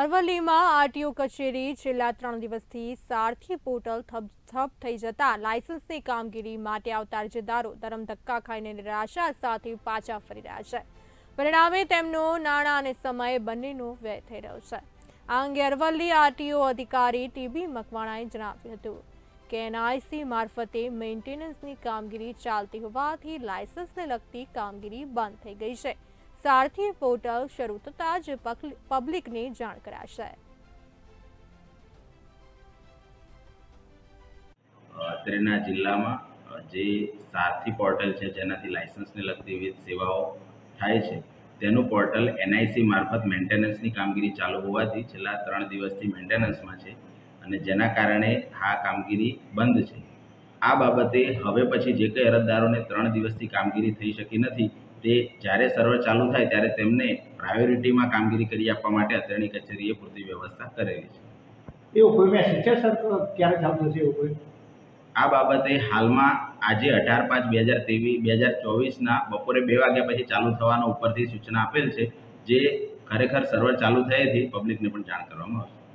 અરવલ્લીમાં RTO કચેરી છેલ્લા ત્રણ દિવસથી સારથી પોર્ટલ થપ થપ થઈ જતા લાયસન્સની કામગીરી માટે આવતા અરજદારો ધરમધક્કા ખાઈને નિરાશા સાથે પાછા ફરી રહ્યા છે. પરિણામે તેમનો નાણાં અને સમય બંનેનો વ્યય થઈ રહ્યો છે. આ અંગે અરવલ્લી આરટીઓ અધિકારી ટીબી મકવાણાએ જણાવ્યું હતું કે એનઆઈસી મારફતે મેન્ટેનન્સની કામગીરી ચાલતી હોવાથી લાયસન્સને લગતી કામગીરી બંધ થઈ ગઈ છે. સારથી પોર્ટલ શરૂ થતાં જ પબ્લિકને જાણ કરાશે. અત્રેના જિલ્લામાં જે સારથી પોર્ટલ છે, જેનાથી લાયસન્સને લગતી વિવિધ સેવાઓ થાય છે, તેનું પોર્ટલ એનઆઈસી મારફત મેન્ટેનન્સની કામગીરી ચાલુ હોવાથી છેલ્લા ત્રણ દિવસથી મેન્ટેનન્સમાં છે અને જેના કારણે આ કામગીરી બંધ છે. આ બાબતે હવે પછી જે કંઈ અરજદારોને ત્રણ દિવસથી કામગીરી થઈ શકી નથી તે જ્યારે સર્વર ચાલુ થાય ત્યારે તેમને પ્રાયોરિટીમાં કામગીરી કરી આપવા માટે અત્રણી કચેરીએ પૂરતી વ્યવસ્થા કરેલી છે. એવું કોઈ મેસેજ છે સર ક્યારે ચાલુ થશે એવું કોઈ? આ બાબતે હાલમાં આજે અઢાર પાંચ બે હજાર ત્રેવીસ બે હજાર ચોવીસના બપોરે બે વાગ્યા પછી ચાલુ થવાનો ઉપરથી સૂચના આપેલ છે જે ખરેખર સર્વર ચાલુ થયેથી પબ્લિકને પણ જાણ કરવામાં આવશે.